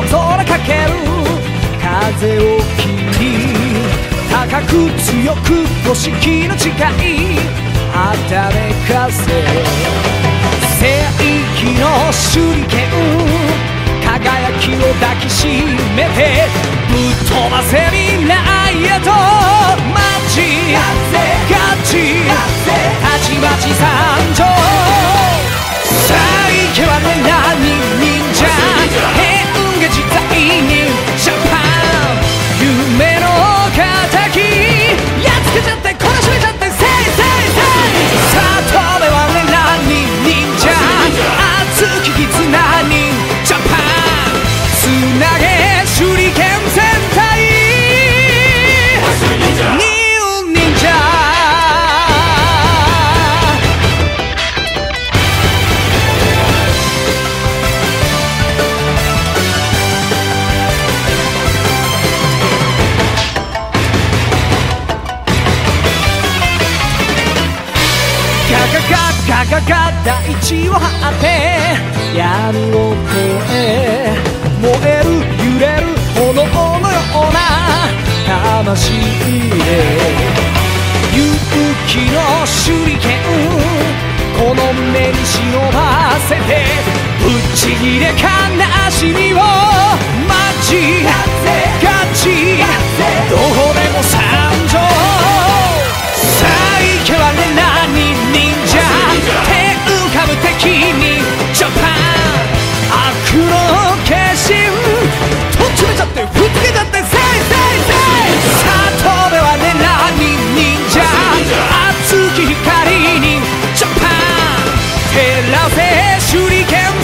空かける風を切り高く強く五色の誓い働かせ聖域の手裏剣輝きを抱きしめてぶっ飛ばせ未来へと待ちガチたちまちさ中が大地を張って闇を越え燃える揺れる炎のような魂で勇気の手裏剣この目に忍ばせてぶっちぎれ悲しみを待ち風手裏剣